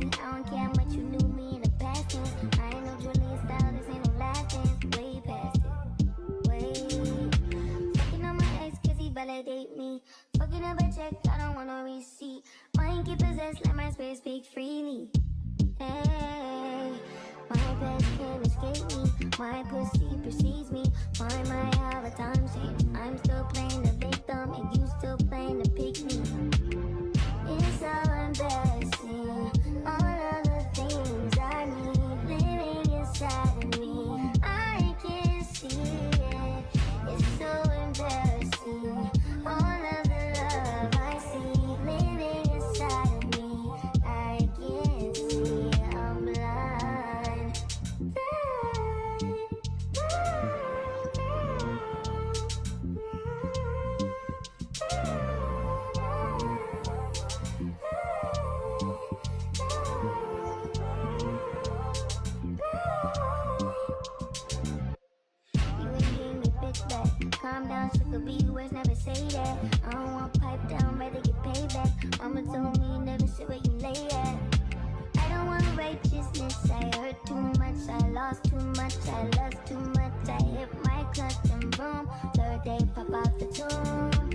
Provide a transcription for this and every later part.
I don't care how much you knew me in the past tense. I ain't no this ain't no last dance. Way past it, way. My he validate me. Fucking a I don't want no receipt. Mind get possessed, let my spirit speak freely. Hey, my past can't escape me. My pussy precedes me. Why am I out of time? I'm still playing the victim, and you still playing the pick me. It's so embarrassing. All say that. I don't want pipe down, rather get payback. Mama told me never sit where you lay at. I don't want righteousness, I hurt too much, I lost too much, I lost too much. I hit my custom room, third day pop out the tomb.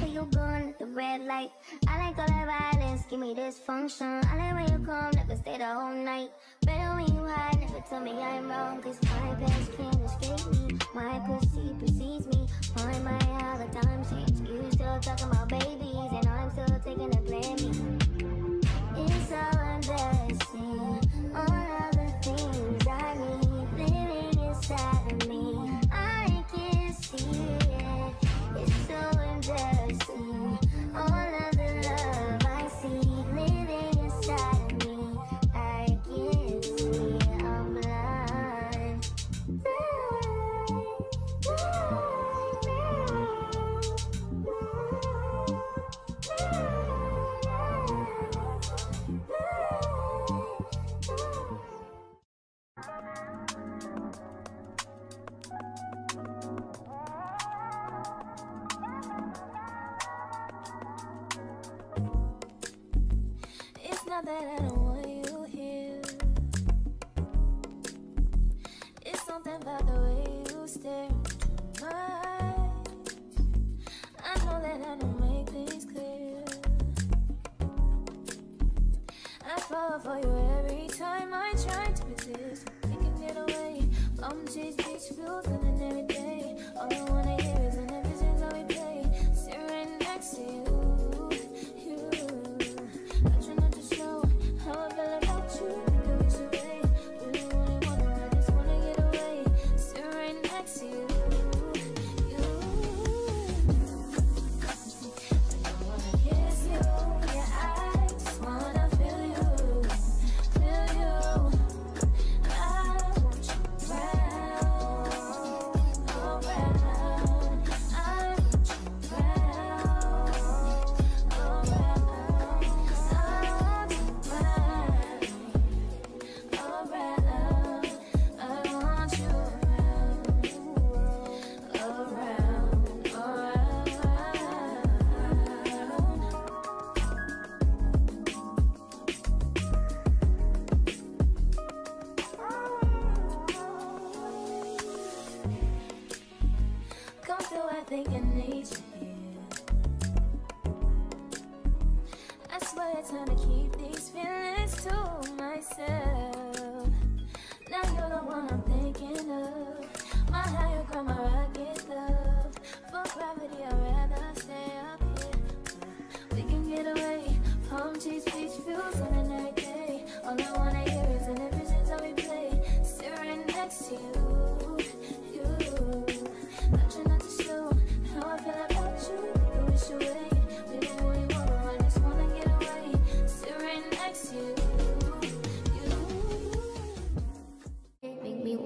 When you gun at the red light. I like all that violence, give me dysfunction. I like when you come, never stay the whole night. Better when you hide, never tell me I'm wrong, cause my past can't escape me. My pussy precedes me, find my how the time change. You still talking about babies, and I'm still taking the blame. It's so embarrassing. All of the things I need that I don't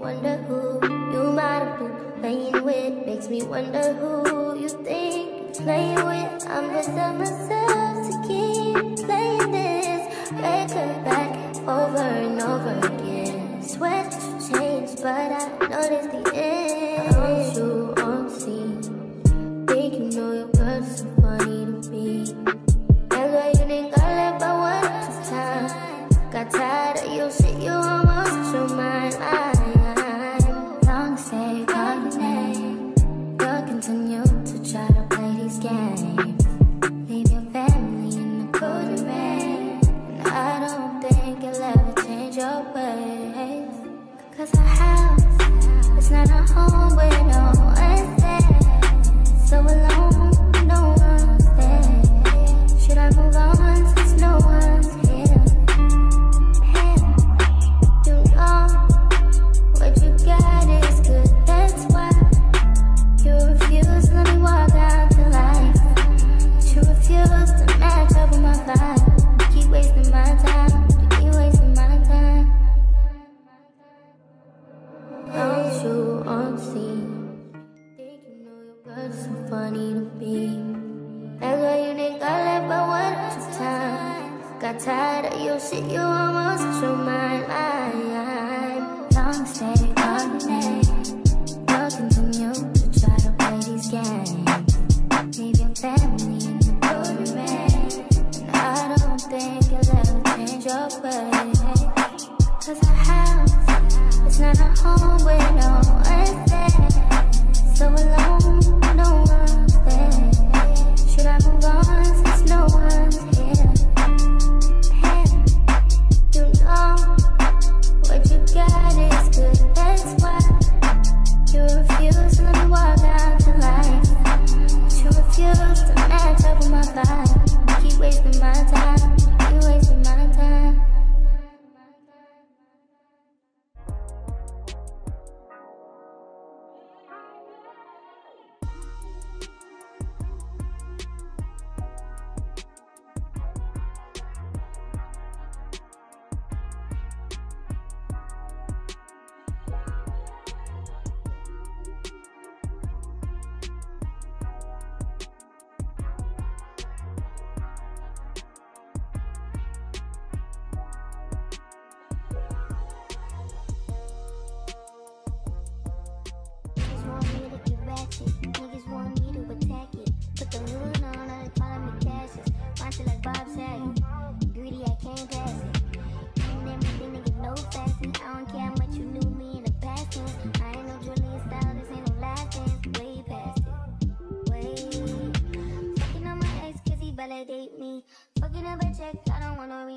wonder who you might have been playing with. Makes me wonder who you think you're playing with. I'm just myself to keep playing this record back over and over again. You changed, but I noticed the end.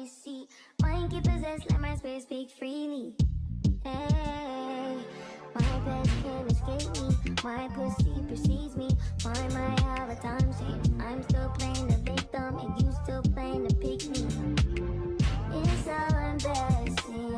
we see. Mind keep possessed, let my spirit speak freely. Hey, my past can't escape me. My pussy precedes me. Why am I all the time shame? I'm still playing the victim. And you still playing the pick me. It's so embarrassing.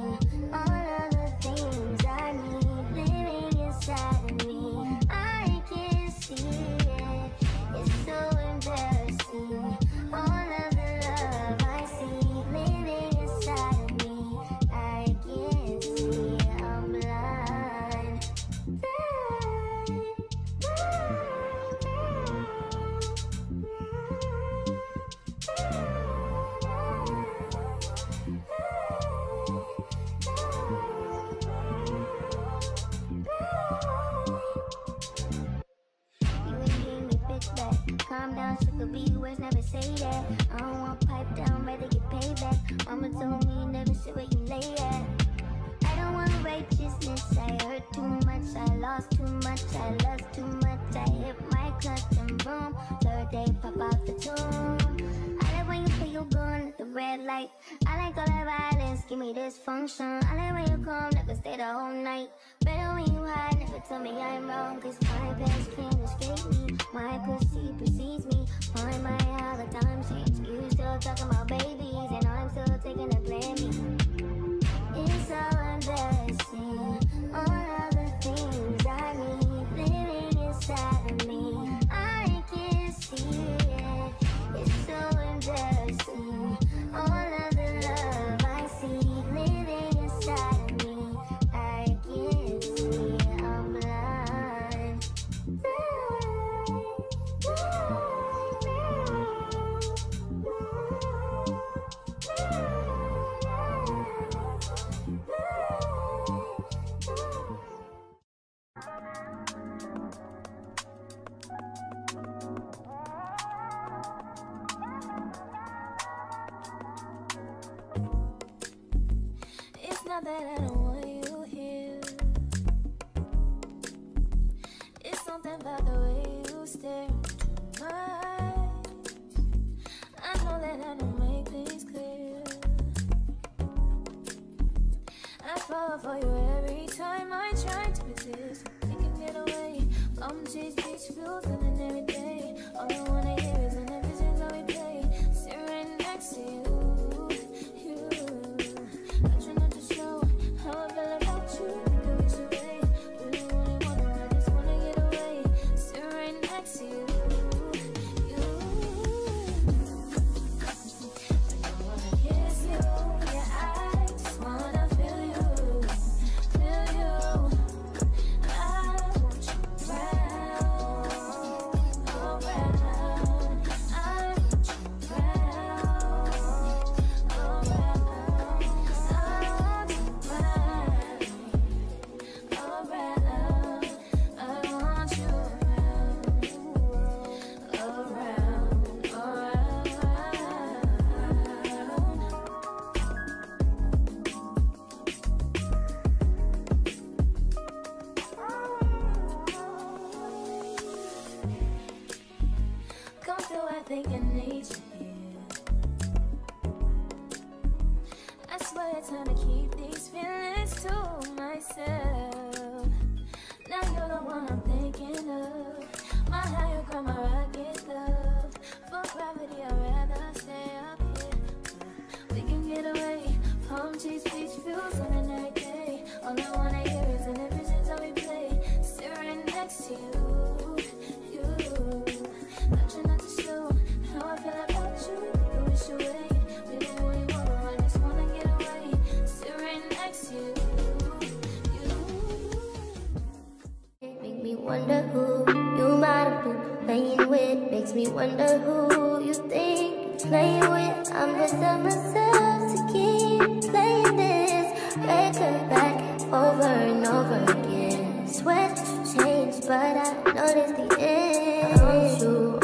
never be never say that. I don't want pipe down, rather get payback. Mama told me never sit where you lay at. I don't want righteousness, I hurt too much, I lost too much, I red light. I like all that violence, give me dysfunction. I like when you come, never stay the whole night. Better when you hide, never tell me I'm wrong. Cause my past can't escape me. My pussy precedes me. Find my how the time change. You still talking about babies, and I'm still taking the blame. It's so embarrassing. All of the things I need living inside of me. I can't see. not that I don't playing with makes me wonder who you think you're playing with. I'm just myself to keep playing this record back over and over again. Sweat change, but I noticed the end. I want you.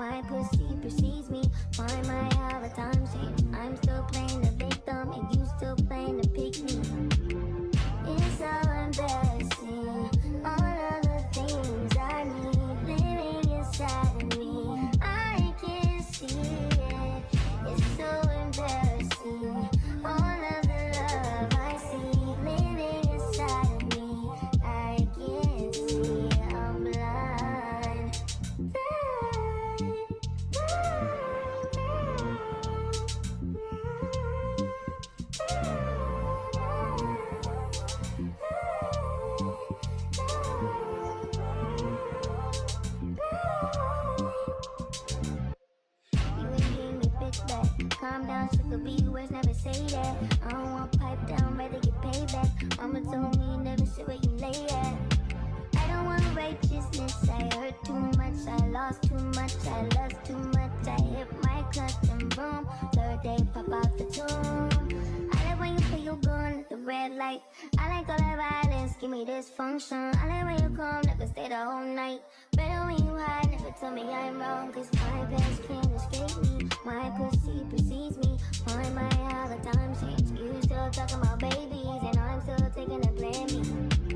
My pussy perceives me. Why my I all the time shame? I'm still I like all that violence, give me dysfunction. I like when you come, never stay the whole night. Better when you hide, never tell me I'm wrong. Cause my past can't escape me. My pussy precedes me. Why my all the time change? You still talking about babies, and I'm still taking the blame.